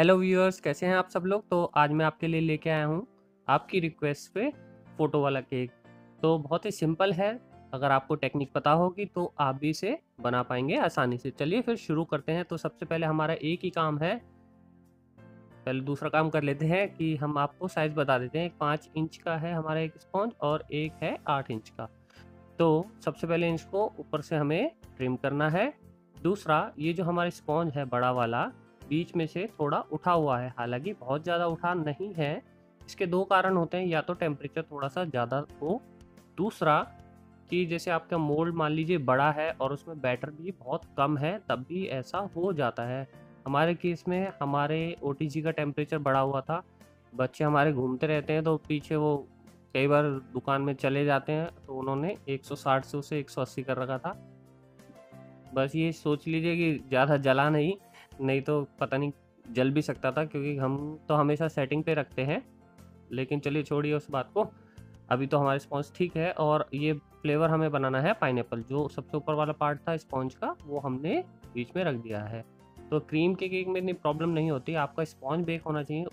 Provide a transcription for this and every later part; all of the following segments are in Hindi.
हेलो व्यूअर्स, कैसे हैं आप सब लोग? तो आज मैं आपके लिए लेके आया हूँ आपकी रिक्वेस्ट पे फ़ोटो वाला केक। तो बहुत ही सिंपल है, अगर आपको टेक्निक पता होगी तो आप भी इसे बना पाएँगे आसानी से। चलिए फिर शुरू करते हैं। तो सबसे पहले हमारा एक ही काम है। पहले दूसरा काम कर लेते हैं कि हम आपको साइज़ बता देते हैं। पाँच इंच का है हमारा एक स्पॉन्ज और एक है आठ इंच का। तो सबसे पहले इसको ऊपर से हमें ट्रिम करना है। दूसरा, ये जो हमारा स्पॉन्ज है बड़ा वाला बीच में से थोड़ा उठा हुआ है। हालाँकि बहुत ज़्यादा उठा नहीं है। इसके दो कारण होते हैं, या तो टेम्परेचर थोड़ा सा ज़्यादा हो। दूसरा, कि जैसे आपका मोल्ड मान लीजिए बड़ा है और उसमें बैटर भी बहुत कम है, तब भी ऐसा हो जाता है। हमारे केस में हमारे ओ का टेम्परेचर बढ़ा हुआ था। बच्चे हमारे घूमते रहते हैं तो पीछे वो कई बार दुकान में चले जाते हैं तो उन्होंने 160 से उसे 180 कर रखा था। बस ये सोच लीजिए कि ज़्यादा जला नहीं। नहीं तो पता नहीं जल भी सकता था क्योंकि हम तो हमेशा सेटिंग पे रखते हैं। लेकिन चलिए छोड़िए उस बात को। अभी तो हमारा स्पॉन्ज ठीक है और ये फ्लेवर हमें बनाना है पाइन जो सबसे ऊपर वाला पार्ट था स्पॉन्ज का, वो हमने बीच में रख दिया है। तो क्रीम के केक में इतनी प्रॉब्लम नहीं होती, आपका स्पॉन्ज बेक होना चाहिए।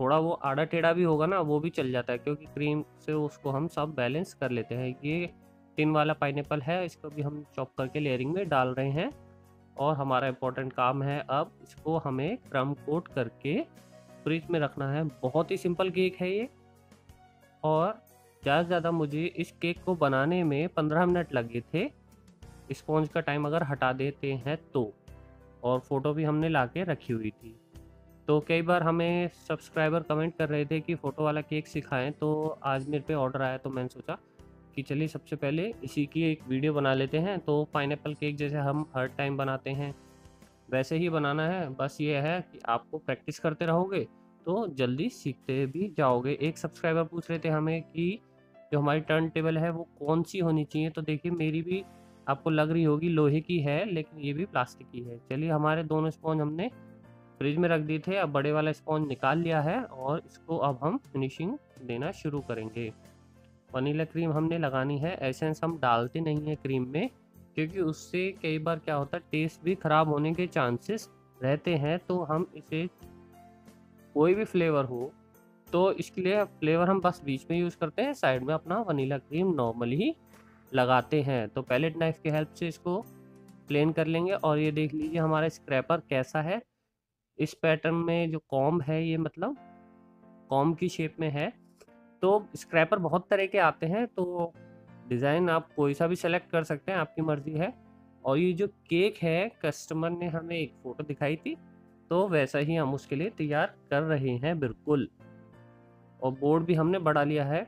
थोड़ा वो आड़ा टेढ़ा भी होगा ना, वो भी चल जाता है क्योंकि क्रीम से उसको हम सब बैलेंस कर लेते हैं। ये टिन वाला पाइन है, इसको भी हम चॉप करके लेयरिंग में डाल रहे हैं। और हमारा इम्पोर्टेंट काम है अब इसको हमें क्रम कोट करके फ्रिज में रखना है। बहुत ही सिंपल केक है ये। और ज़्यादा से ज़्यादा मुझे इस केक को बनाने में पंद्रह मिनट लगे थे। स्पॉन्ज का टाइम अगर हटा देते हैं तो। और फ़ोटो भी हमने ला के रखी हुई थी। तो कई बार हमें सब्सक्राइबर कमेंट कर रहे थे कि फ़ोटो वाला केक सिखाएँ तो आज मेरे पे ऑर्डर आया तो मैंने सोचा कि चलिए सबसे पहले इसी की एक वीडियो बना लेते हैं। तो पाइन केक जैसे हम हर टाइम बनाते हैं, वैसे ही बनाना है। बस ये है कि आपको प्रैक्टिस करते रहोगे तो जल्दी सीखते भी जाओगे। एक सब्सक्राइबर पूछ रहे थे हमें कि जो हमारी टर्न टेबल है वो कौन सी होनी चाहिए? तो देखिए, मेरी भी आपको लग रही होगी लोहे की है, लेकिन ये भी प्लास्टिक की है। चलिए, हमारे दोनों स्पॉन्ज हमने फ्रिज में रख दिए थे। अब बड़े वाला स्पॉन्ज निकाल लिया है और इसको अब हम फिनिशिंग देना शुरू करेंगे। वनीला क्रीम हमने लगानी है, एसेंस हम डालते नहीं है क्रीम में, क्योंकि उससे कई बार क्या होता है, टेस्ट भी ख़राब होने के चांसेस रहते हैं तो हम इसे कोई भी फ्लेवर हो तो इसके लिए फ्लेवर हम बस बीच में यूज़ करते हैं, साइड में अपना वनीला क्रीम नॉर्मल ही लगाते हैं। तो पैलेट नाइफ की हेल्प से इसको प्लेन कर लेंगे और ये देख लीजिए हमारा स्क्रैपर कैसा है। इस पैटर्न में जो कॉम है ये मतलब कॉम की शेप में है। तो स्क्रैपर बहुत तरह के आते हैं तो डिज़ाइन आप कोई सा भी सेलेक्ट कर सकते हैं, आपकी मर्ज़ी है। और ये जो केक है कस्टमर ने हमें एक फ़ोटो दिखाई थी तो वैसा ही हम उसके लिए तैयार कर रहे हैं, बिल्कुल। और बोर्ड भी हमने बढ़ा लिया है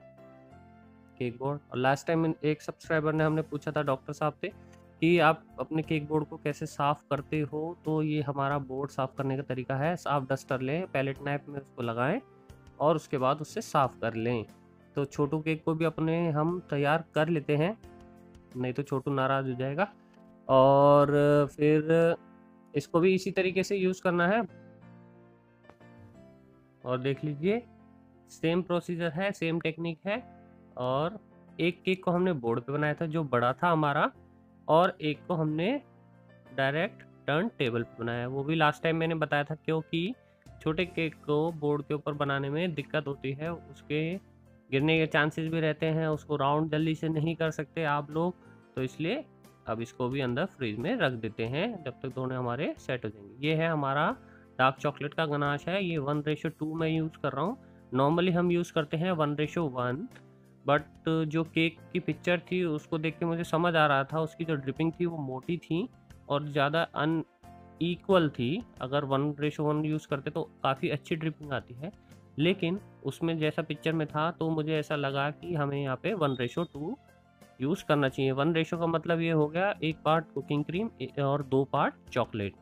केक बोर्ड और लास्ट टाइम एक सब्सक्राइबर ने हमने पूछा था डॉक्टर साहब से, कि आप अपने केक बोर्ड को कैसे साफ़ करते हो? तो ये हमारा बोर्ड साफ़ करने का तरीका है, आप डस्टर लें पैलेट नाइफ में उसको लगाएँ। और उसके बाद उससे साफ़ कर लें। तो छोटू केक को भी अपने हम तैयार कर लेते हैं। नहीं तो छोटू नाराज़ हो जाएगा। और फिर इसको भी इसी तरीके से यूज़ करना है। और देख लीजिए सेम प्रोसीजर है सेम टेक्निक है। और एक केक को हमने बोर्ड पे बनाया था जो बड़ा था हमारा। और एक को हमने डायरेक्ट टर्न टेबल पे बनाया। वो भी लास्ट टाइम मैंने बताया था क्योंकि छोटे केक को बोर्ड के ऊपर बनाने में दिक्कत होती है। उसके गिरने के चांसेस भी रहते हैं, उसको राउंड जल्दी से नहीं कर सकते आप लोग। तो इसलिए अब इसको भी अंदर फ्रिज में रख देते हैं, जब तक दोनों हमारे सेट हो जाएँगे। ये है हमारा डार्क चॉकलेट का गनाश है, ये वन रेशो टू में यूज़ कर रहा हूँ। नॉर्मली हम यूज़ करते हैं वन रेशो वन, बट जो केक की पिक्चर थी, उसको देख के मुझे समझ आ रहा था, उसकी जो ड्रिपिंग थी वो मोटी थी और ज़्यादा अन इक्वल थी, अगर वन रेशो वन यूज़ करते तो काफ़ी अच्छी ड्रिपिंग आती है। लेकिन उसमें जैसा पिक्चर में था तो मुझे ऐसा लगा कि हमें यहाँ पे वन रेशो टू यूज़ करना चाहिए। वन रेशो का मतलब ये हो गया, एक पार्ट कुकिंग क्रीम और दो पार्ट चॉकलेट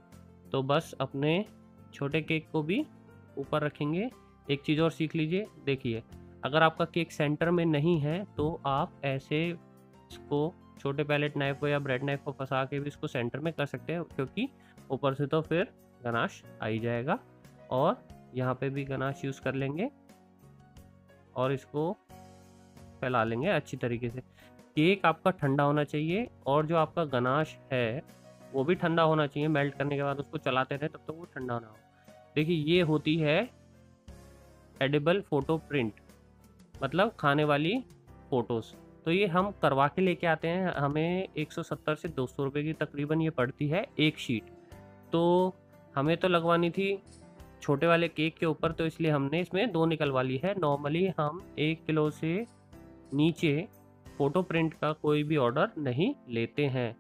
तो बस अपने छोटे केक को भी ऊपर रखेंगे। एक चीज़ और सीख लीजिए, देखिए, अगर आपका केक सेंटर में नहीं है तो आप ऐसे इसको छोटे पैलेट नाइफ को या ब्रेड नाइफ को फंसा के भी इसको सेंटर में कर सकते हैं, क्योंकि ऊपर से तो फिर गनाश आ ही जाएगा और यहाँ पे भी गनाश यूज़ कर लेंगे और इसको फैला लेंगे अच्छी तरीके से। केक आपका ठंडा होना चाहिए और जो आपका गनाश है, वो भी ठंडा होना चाहिए। मेल्ट करने के बाद उसको चलाते रहे तब तक तो वो ठंडा ना हो। देखिए, ये होती है एडिबल फ़ोटो प्रिंट मतलब खाने वाली फ़ोटोज़। तो ये हम करवा के लेके आते हैं। हमें 170 से 200 रुपए की तकरीबन ये पड़ती है एक शीट। तो हमें तो लगवानी थी छोटे वाले केक के ऊपर तो इसलिए हमने इसमें दो निकलवा ली है। नॉर्मली हम एक किलो से नीचे फ़ोटो प्रिंट का कोई भी ऑर्डर नहीं लेते हैं।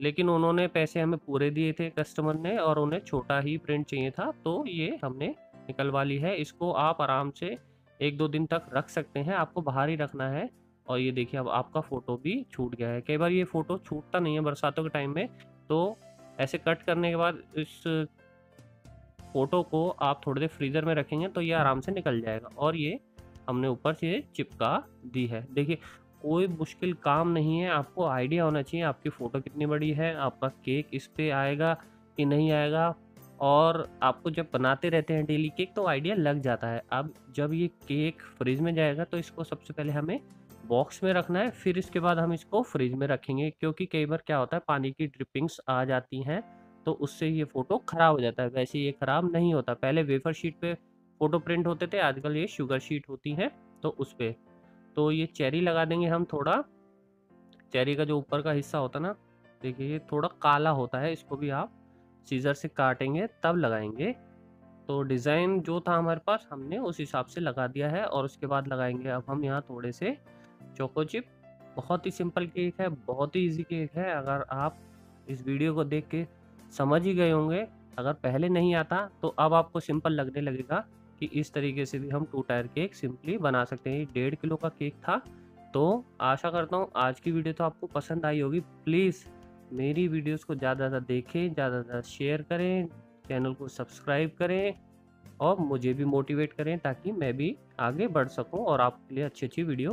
लेकिन उन्होंने पैसे हमें पूरे दिए थे कस्टमर ने और उन्हें छोटा ही प्रिंट चाहिए था तो ये हमने निकलवा ली है। इसको आप आराम से एक दो दिन तक रख सकते हैं, आपको बाहर ही रखना है। और ये देखिए, अब आपका फ़ोटो भी छूट गया है। कई बार ये फ़ोटो छूटता नहीं है बरसातों के टाइम में तो ऐसे कट करने के बाद इस फ़ोटो को आप थोड़ी देर फ्रीज़र में रखेंगे तो ये आराम से निकल जाएगा। और ये हमने ऊपर से चिपका दी है। देखिए, कोई मुश्किल काम नहीं है। आपको आइडिया होना चाहिए आपकी फ़ोटो कितनी बड़ी है, आपका केक इस पर आएगा कि नहीं आएगा। और आपको जब बनाते रहते हैं डेली केक तो आइडिया लग जाता है। अब जब ये केक फ्रिज में जाएगा तो इसको सबसे पहले हमें बॉक्स में रखना है, फिर इसके बाद हम इसको फ्रिज में रखेंगे, क्योंकि कई बार क्या होता है, पानी की ड्रिपिंग्स आ जाती हैं तो उससे ये फ़ोटो ख़राब हो जाता है। वैसे ये ख़राब नहीं होता। पहले वेफर शीट पे फ़ोटो प्रिंट होते थे, आजकल ये शुगर शीट होती हैं तो उस पर तो ये चेरी लगा देंगे हम थोड़ा। चेरी का जो ऊपर का हिस्सा होता ना, देखिए ये थोड़ा काला होता है, इसको भी आप सीज़र से काटेंगे, तब लगाएँगे। तो डिज़ाइन जो था हमारे पास, हमने उस हिसाब से लगा दिया है, और उसके बाद लगाएँगे। अब हम यहाँ थोड़े से चोको चिप। बहुत ही सिंपल केक है, बहुत ही इजी केक है। अगर आप इस वीडियो को देख के समझ ही गए होंगे, अगर पहले नहीं आता तो अब आपको सिंपल लगने लगेगा कि इस तरीके से भी हम टू टायर केक सिंपली बना सकते हैं। डेढ़ किलो का केक था तो आशा करता हूँ आज की वीडियो तो आपको पसंद आई होगी। प्लीज़ मेरी वीडियोस को ज़्यादा ज़्यादा देखें, ज़्यादा ज़्यादा शेयर करें चैनल को सब्सक्राइब करें और मुझे भी मोटिवेट करें ताकि मैं भी आगे बढ़ सकूँ और आपके लिए अच्छी अच्छी वीडियो